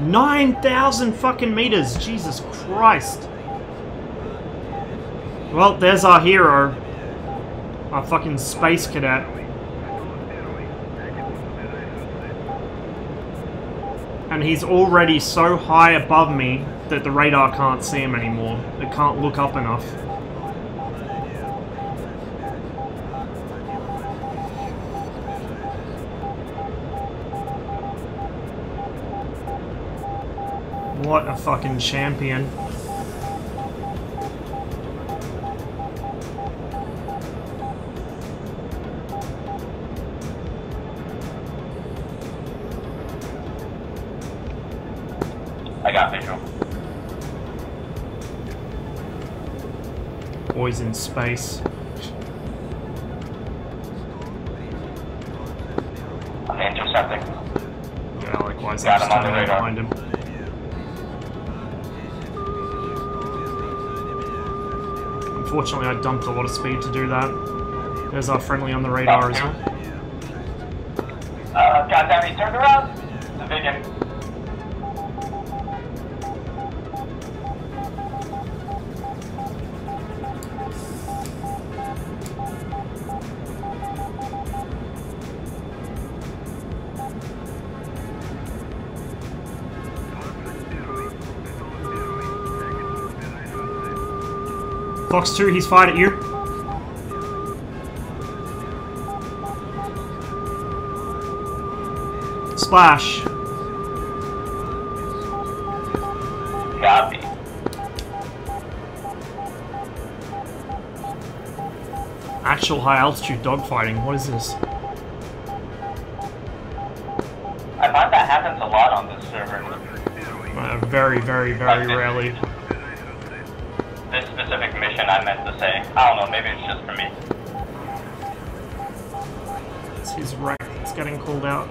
9,000 fucking meters! Jesus Christ! Well, there's our hero. Our fucking space cadet. And he's already so high above me that the radar can't see him anymore. It can't look up enough. What a fucking champion. I got visual. Boys in space. I'm intercepting. Yeah, likewise, Got I'm him on the radar. behind him. Unfortunately, I dumped a lot of speed to do that. There's our friendly on the radar as well. Uh, goddamn, he turned around. Civilian. Fox 2, he's fired at you. Splash. Copy. Actual high altitude dogfighting. What is this? I find that happens a lot on this server. Uh, very, very, very rarely. This specific mission I meant to say. I don't know, maybe it's just for me. It's his wreck that's getting called out.